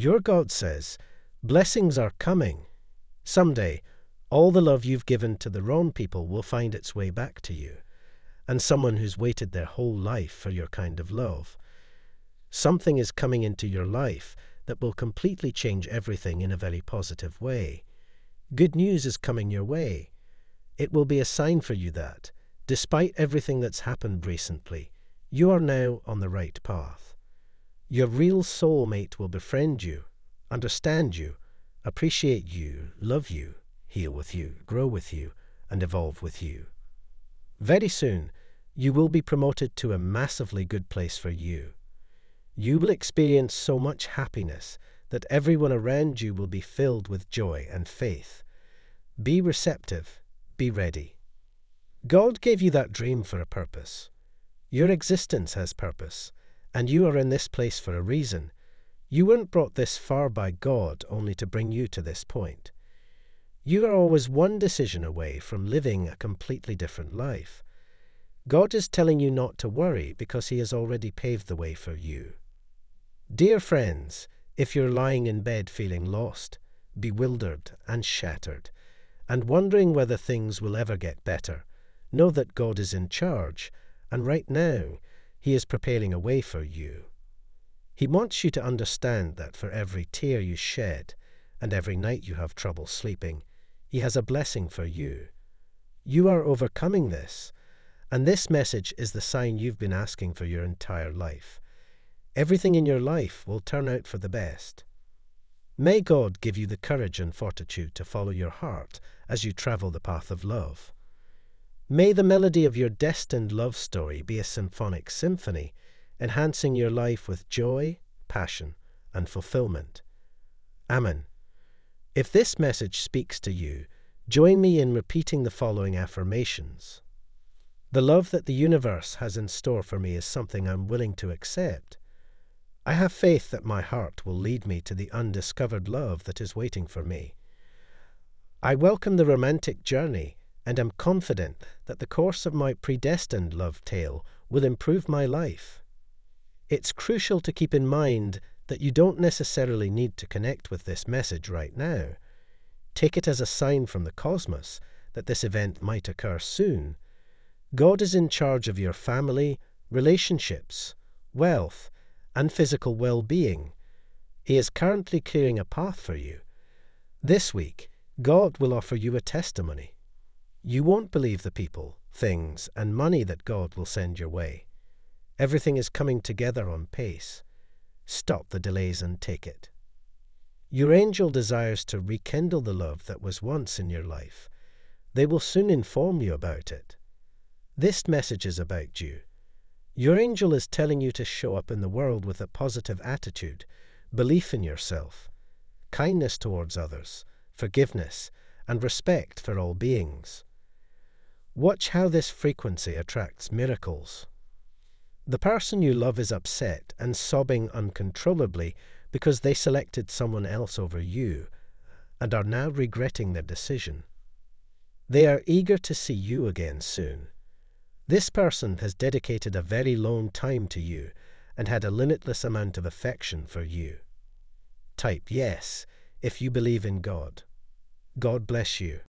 Your God says, blessings are coming. Someday, all the love you've given to the wrong people will find its way back to you, and someone who's waited their whole life for your kind of love. Something is coming into your life that will completely change everything in a very positive way. Good news is coming your way. It will be a sign for you that, despite everything that's happened recently, you are now on the right path. Your real soulmate will befriend you, understand you, appreciate you, love you, heal with you, grow with you, and evolve with you. Very soon, you will be promoted to a massively good place for you. You will experience so much happiness that everyone around you will be filled with joy and faith. Be receptive, be ready. God gave you that dream for a purpose. Your existence has purpose, and you are in this place for a reason. You weren't brought this far by God only to bring you to this point. You are always one decision away from living a completely different life. God is telling you not to worry because He has already paved the way for you. Dear friends, if you're lying in bed feeling lost, bewildered, and shattered, and wondering whether things will ever get better, know that God is in charge, and right now He is preparing a way for you. He wants you to understand that for every tear you shed, and every night you have trouble sleeping, He has a blessing for you. You are overcoming this, and this message is the sign you've been asking for your entire life everything in your life will turn out for the best. May God give you the courage and fortitude to follow your heart as you travel the path of love. May the melody of your destined love story be a symphonic symphony, enhancing your life with joy, passion, and fulfillment. Amen. If this message speaks to you, join me in repeating the following affirmations. The love that the universe has in store for me is something I'm willing to accept. I have faith that my heart will lead me to the undiscovered love that is waiting for me. I welcome the romantic journey and am confident that the course of my predestined love tale will improve my life. It's crucial to keep in mind that you don't necessarily need to connect with this message right now. Take it as a sign from the cosmos that this event might occur soon. God is in charge of your family, relationships, wealth, and physical well being. He is currently clearing a path for you. This week, God will offer you a testimony. You won't believe the people, things, and money that God will send your way. Everything is coming together on pace. Stop the delays and take it. Your angel desires to rekindle the love that was once in your life. They will soon inform you about it. This message is about you. Your angel is telling you to show up in the world with a positive attitude, belief in yourself, kindness towards others, forgiveness, and respect for all beings. Watch how this frequency attracts miracles. The person you love is upset and sobbing uncontrollably because they selected someone else over you and are now regretting their decision. They are eager to see you again soon. This person has dedicated a very long time to you and had a limitless amount of affection for you. Type yes if you believe in God. God bless you.